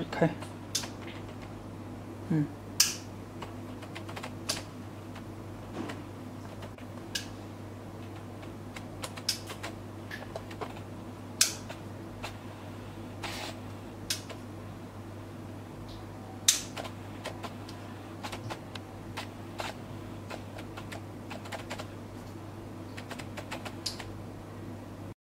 Okay. Hmm.